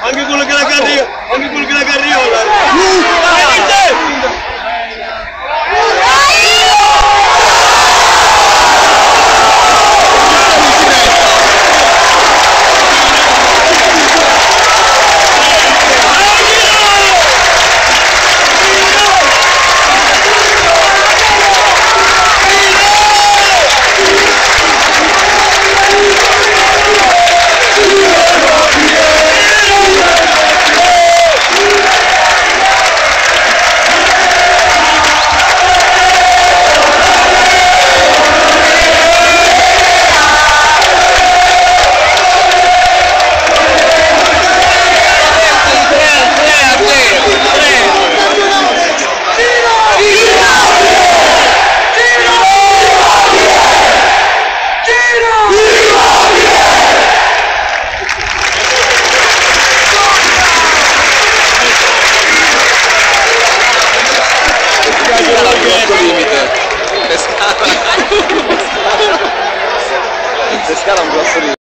Anche quello che la carriola, anche quello che la carriola. 干了五十里。